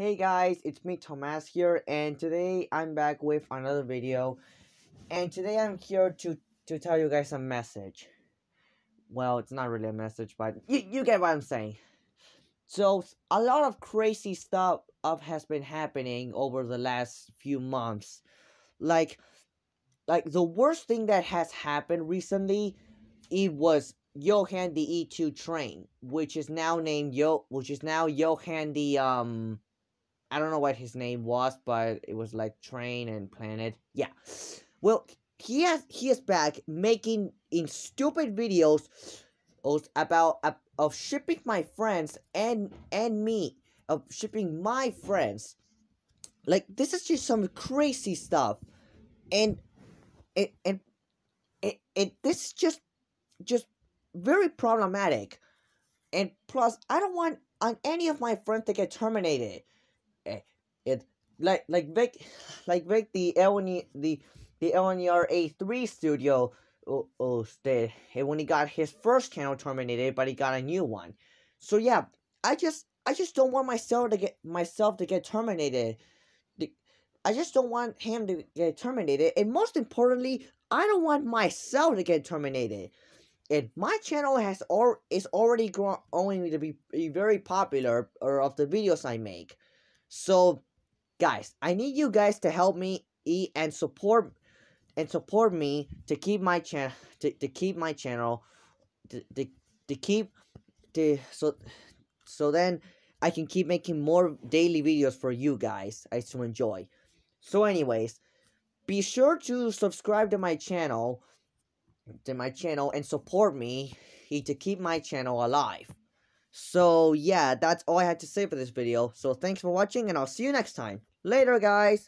Hey guys, it's me Tomas here and today I'm back with another video and today I'm here to to tell you guys a message. Well, it's not really a message, but you, you get what I'm saying. So, a lot of crazy stuff up has been happening over the last few months. Like like the worst thing that has happened recently it was Johan the E2 train, which is now named Yo which is now Johan the um I don't know what his name was, but it was like Train and Planet. Yeah. Well, he has he is back making in stupid videos about uh, of shipping my friends and and me of shipping my friends. Like this is just some crazy stuff, and it and it, it this is just just very problematic, and plus I don't want on any of my friends to get terminated it like like Vic like the Elni the the LNER A3 studio oh, oh stay. did when he got his first channel terminated, but he got a new one. So yeah, I just I just don't want myself to get myself to get terminated. I just don't want him to get terminated, and most importantly, I don't want myself to get terminated. And my channel has or is already growing only to be, be very popular or of the videos I make. So guys, I need you guys to help me eat and support and support me to keep my channel to, to keep my channel to, to, to keep to so so then I can keep making more daily videos for you guys I to enjoy. So anyways, be sure to subscribe to my channel to my channel and support me eh, to keep my channel alive. So yeah, that's all I had to say for this video. So thanks for watching and I'll see you next time. Later, guys!